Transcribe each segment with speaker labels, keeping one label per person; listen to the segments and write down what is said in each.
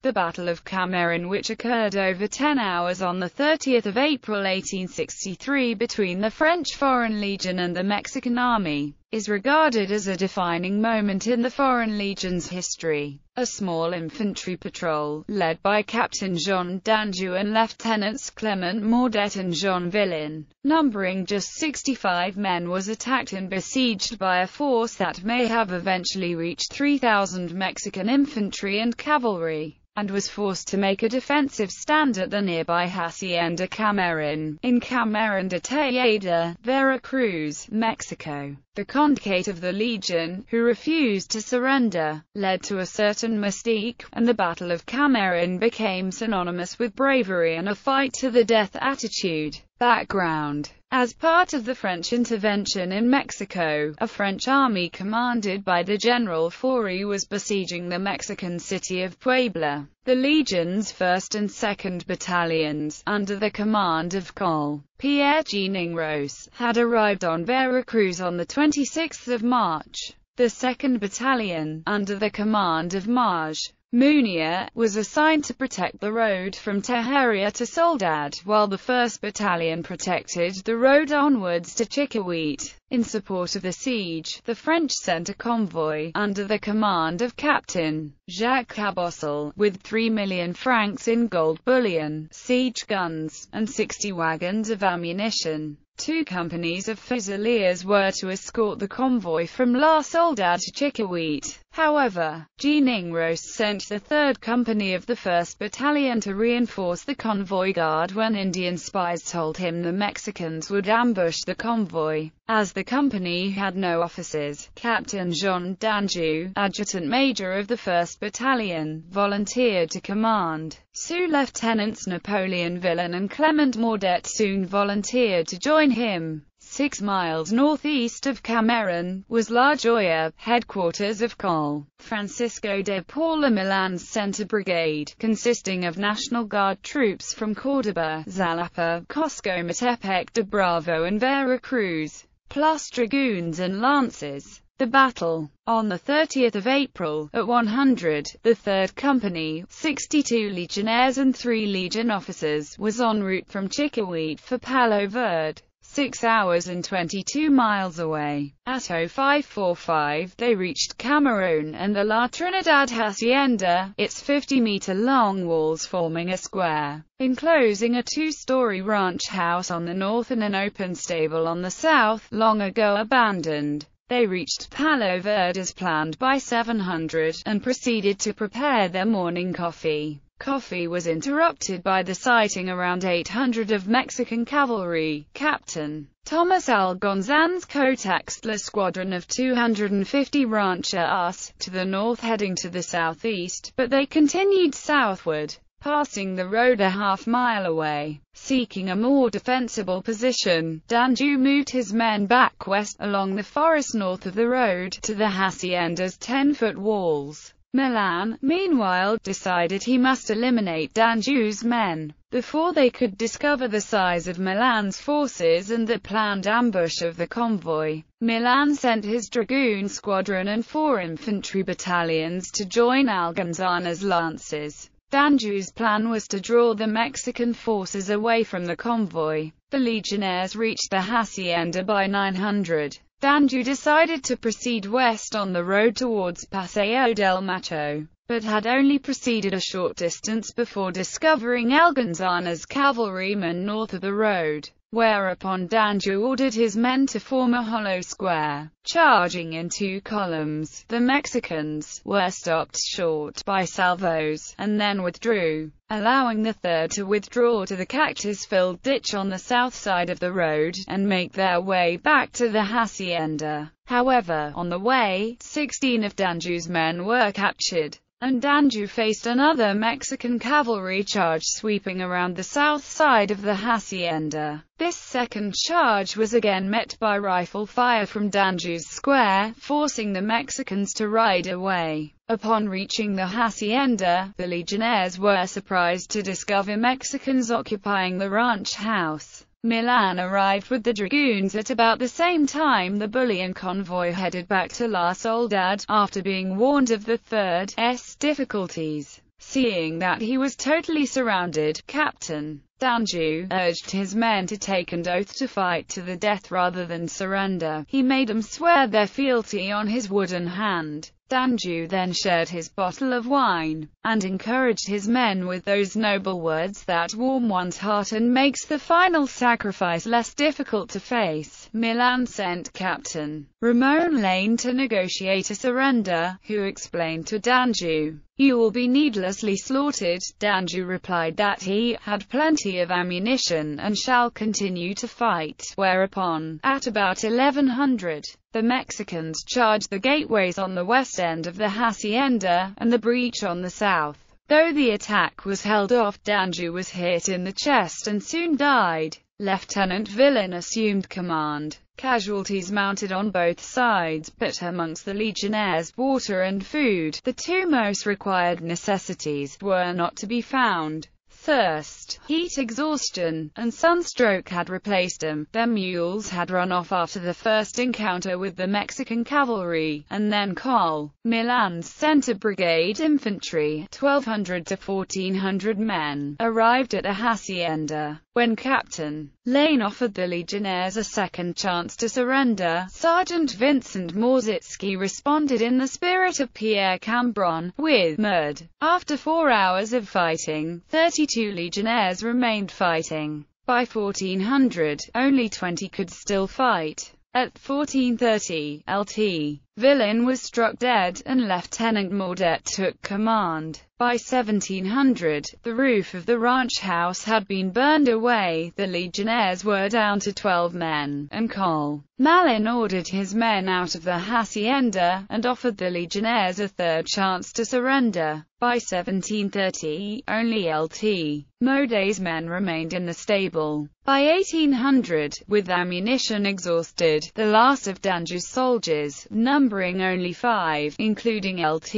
Speaker 1: The Battle of Cameron which occurred over 10 hours on 30 April 1863 between the French Foreign Legion and the Mexican Army, is regarded as a defining moment in the Foreign Legion's history. A small infantry patrol, led by Captain Jean Danjou and Lieutenants Clement Maudet and Jean Vilain, numbering just 65 men was attacked and besieged by a force that may have eventually reached 3,000 Mexican infantry and cavalry and was forced to make a defensive stand at the nearby Hacienda Cameron, in Cameron de Tejeda, Veracruz, Mexico. The conduct of the Legion, who refused to surrender, led to a certain mystique, and the Battle of Cameron became synonymous with bravery and a fight-to-the-death attitude. Background as part of the French intervention in Mexico, a French army commanded by the General Forey was besieging the Mexican city of Puebla. The Legion's 1st and 2nd Battalions, under the command of Col. Pierre Jeanningros, had arrived on Veracruz on 26 March. The 2nd Battalion, under the command of Maj. Munier, was assigned to protect the road from Tejeria to Soledad, while the 1st Battalion protected the road onwards to Chiquihuite. In support of the siege, the French sent a convoy, under the command of Captain Jacques Cabossel, with 3 million francs in gold bullion, siege guns, and 60 wagons of ammunition. Two companies of Fusiliers were to escort the convoy from La Soledad to Chiquihuite. However, Jeanningros sent the 3rd Company of the 1st Battalion to reinforce the convoy guard when Indian spies told him the Mexicans would ambush the convoy. As the company had no officers, Captain Jean Danjou, adjutant major of the 1st Battalion, volunteered to command. Sous-Lieutenants Napoleon Vilain and Clement Maudet soon volunteered to join him. Six miles northeast of Cameron, was La Joya, headquarters of Col. Francisco de Paula Milan's Center Brigade, consisting of National Guard troops from Córdoba, Xalapa, Coscomatepec de Bravo and Veracruz plus dragoons and lances. The battle, on 30 April, at 100, the 3rd Company, 62 legionnaires and 3 legion officers, was en route from Chiquihuite for Palo Verde. 6 hours and 22 miles away. At 0545, they reached Cameron and the La Trinidad Hacienda, its 50-meter-long walls forming a square, enclosing a two-story ranch house on the north and an open stable on the south, long ago abandoned. They reached Palo Verde as planned by 700, and proceeded to prepare their morning coffee. Coffee was interrupted by the sighting around 800 of Mexican cavalry. Captain Thomas Algonzan's Cotaxtla squadron of 250 rancheros, to the north heading to the southeast, but they continued southward, passing the road a half mile away. Seeking a more defensible position, Danjou moved his men back west, along the forest north of the road, to the hacienda's 10-foot walls. Milan, meanwhile, decided he must eliminate Danjou's men, before they could discover the size of Milan's forces and the planned ambush of the convoy. Milan sent his dragoon squadron and four infantry battalions to join Algonzana's lances. Danjou's plan was to draw the Mexican forces away from the convoy. The legionnaires reached the hacienda by 900. Danjou decided to proceed west on the road towards Paseo del Macho, but had only proceeded a short distance before discovering Algonzana's cavalrymen north of the road whereupon Danjou ordered his men to form a hollow square, charging in two columns. The Mexicans were stopped short by salvos, and then withdrew, allowing the third to withdraw to the cactus-filled ditch on the south side of the road, and make their way back to the hacienda. However, on the way, 16 of Danjou's men were captured and Danjou faced another Mexican cavalry charge sweeping around the south side of the hacienda. This second charge was again met by rifle fire from Danjou's square, forcing the Mexicans to ride away. Upon reaching the hacienda, the legionnaires were surprised to discover Mexicans occupying the ranch house. Milan arrived with the dragoons at about the same time the bullion convoy headed back to La Soledad, after being warned of the Third's difficulties. Seeing that he was totally surrounded, Captain Danjou urged his men to take an oath to fight to the death rather than surrender. He made them swear their fealty on his wooden hand. Danjou then shared his bottle of wine, and encouraged his men with those noble words that warm one's heart and makes the final sacrifice less difficult to face. Milan sent Captain Ramon Laine to negotiate a surrender, who explained to Danjou, you will be needlessly slaughtered. Danjou replied that he had plenty of ammunition and shall continue to fight, whereupon, at about 1100, the Mexicans charged the gateways on the west end of the hacienda, and the breach on the south. Though the attack was held off, Danjou was hit in the chest and soon died. Lieutenant Vilain assumed command. Casualties mounted on both sides, but amongst the legionnaires, water and food, the two most required necessities, were not to be found. Thirst, heat exhaustion, and sunstroke had replaced them. Their mules had run off after the first encounter with the Mexican cavalry, and then Col. Milan's Center Brigade infantry, 1,200 to 1,400 men, arrived at the hacienda. When Captain Lane offered the legionnaires a second chance to surrender, Sergeant Vincent Morzycki responded in the spirit of Pierre Cambronne, with mud. After four hours of fighting, 32 legionnaires remained fighting. By 1400, only 20 could still fight. At 1430, Lt. Vilain was struck dead, and Lieutenant Maudet took command. By 1700, the roof of the ranch house had been burned away, the legionnaires were down to 12 men, and Col. Malin ordered his men out of the hacienda, and offered the legionnaires a third chance to surrender. By 1730, only Lt. Maudet's men remained in the stable. By 1800, with ammunition exhausted, the last of Danjou's soldiers, numbering only five, including Lt.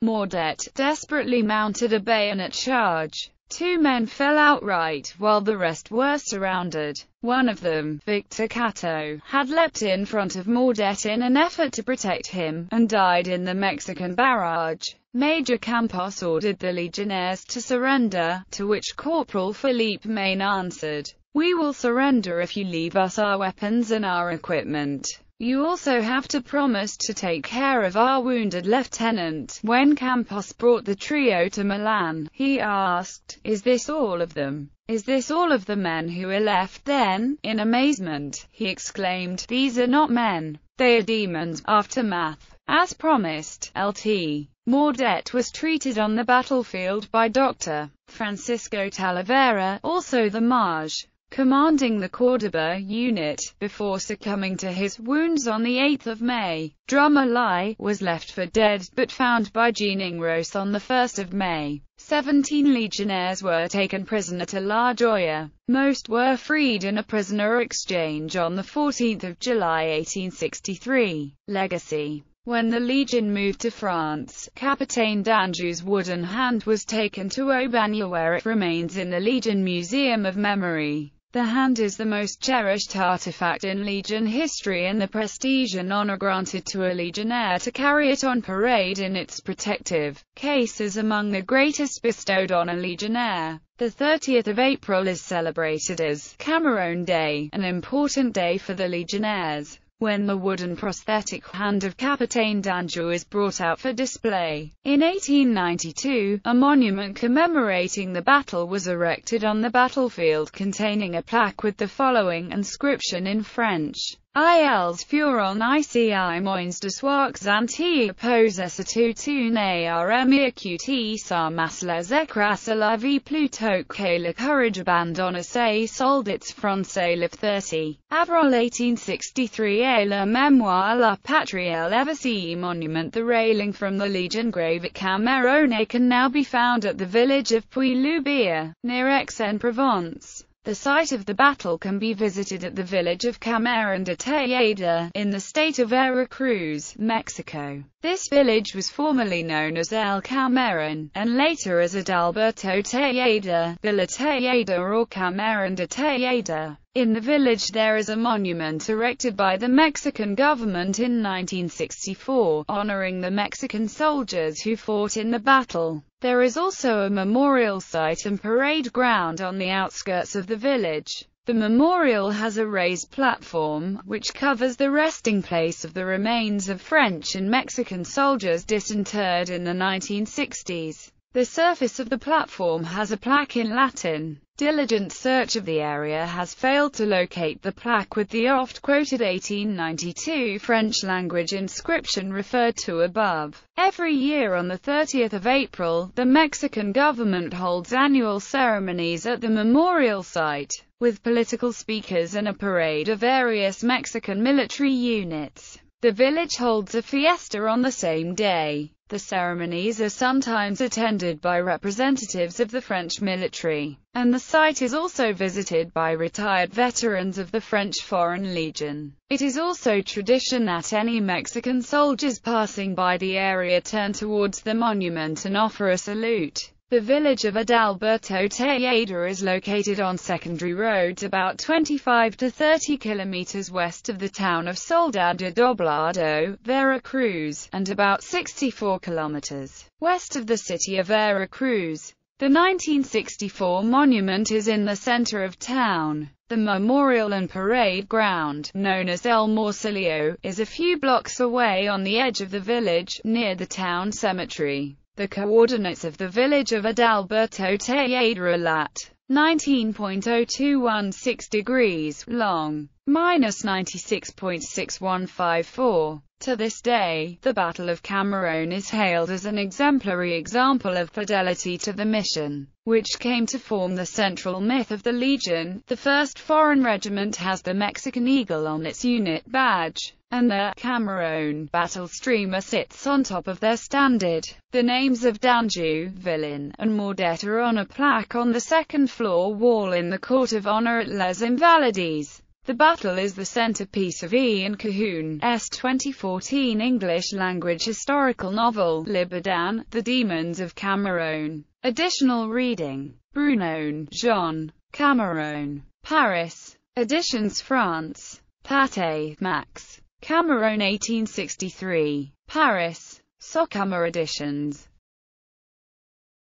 Speaker 1: Maudet, desperately mounted a bayonet charge. Two men fell outright, while the rest were surrounded. One of them, Victor Cato, had leapt in front of Maudet in an effort to protect him, and died in the Mexican barrage. Major Campos ordered the legionnaires to surrender, to which Corporal Philippe Main answered, We will surrender if you leave us our weapons and our equipment. You also have to promise to take care of our wounded lieutenant. When Campos brought the trio to Milan, he asked, Is this all of them? Is this all of the men who are left then? In amazement, he exclaimed, These are not men. They are demons. Aftermath. As promised, Lt. Maudet was treated on the battlefield by Dr. Francisco Talavera, also the Maj commanding the Cordoba unit, before succumbing to his wounds on 8 May. Drummer Lai was left for dead, but found by Jeanningros on 1 May. Seventeen legionnaires were taken prisoner to La Joya. Most were freed in a prisoner exchange on 14 July 1863. Legacy when the Legion moved to France, Capitaine Danjou's wooden hand was taken to Aubagne where it remains in the Legion Museum of Memory. The hand is the most cherished artifact in Legion history and the prestige and honor granted to a Legionnaire to carry it on parade in its protective case is among the greatest bestowed on a Legionnaire. The 30th of April is celebrated as Cameron Day, an important day for the Legionnaires when the wooden prosthetic hand of Capitaine Danjou is brought out for display. In 1892, a monument commemorating the battle was erected on the battlefield containing a plaque with the following inscription in French. Ils furent ici moins de soix anti opposés a tout une armée qui s'armas les écrase la vie plutôt que le courage abandonna ses soldats français le 30. Avril 1863 et la mémoire la patrie Levacy monument The railing from the Legion grave at Cameroon can now be found at the village of Puyloubier, near Aix-en-Provence. The site of the battle can be visited at the village of Camarón de Tejeda, in the state of Veracruz, Mexico. This village was formerly known as El Camarón, and later as Adalberto Tejeda, Villa Tejeda or Camarón de Tejeda. In the village there is a monument erected by the Mexican government in 1964, honoring the Mexican soldiers who fought in the battle. There is also a memorial site and parade ground on the outskirts of the village. The memorial has a raised platform, which covers the resting place of the remains of French and Mexican soldiers disinterred in the 1960s. The surface of the platform has a plaque in Latin. Diligent search of the area has failed to locate the plaque with the oft-quoted 1892 French-language inscription referred to above. Every year on the 30th of April, the Mexican government holds annual ceremonies at the memorial site, with political speakers and a parade of various Mexican military units. The village holds a fiesta on the same day. The ceremonies are sometimes attended by representatives of the French military, and the site is also visited by retired veterans of the French Foreign Legion. It is also tradition that any Mexican soldiers passing by the area turn towards the monument and offer a salute. The village of Adalberto Tejeda is located on secondary roads about 25 to 30 kilometers west of the town of Soledad de Doblado, Veracruz, and about 64 kilometers west of the city of Veracruz. The 1964 monument is in the center of town. The memorial and parade ground, known as El Mausoleo, is a few blocks away on the edge of the village, near the town cemetery. The coordinates of the village of Adalberto Tejeda are lat. 19.0216 degrees, long, minus 96.6154. To this day, the Battle of Camarón is hailed as an exemplary example of fidelity to the mission, which came to form the central myth of the Legion. The 1st Foreign Regiment has the Mexican eagle on its unit badge, and the Camarón battle streamer sits on top of their standard. The names of Danjou, Vilain, and Maudet are on a plaque on the second floor wall in the Court of Honor at Les Invalides. The battle is the centerpiece of Ian Colquhoun's 2014 English-language historical novel, Liberadan, The Demons of Camarón. Additional reading. Brunon, Jean. Camarón. Paris. Editions France. Pate, Max. Camarón 1863. Paris. Sockamer Editions.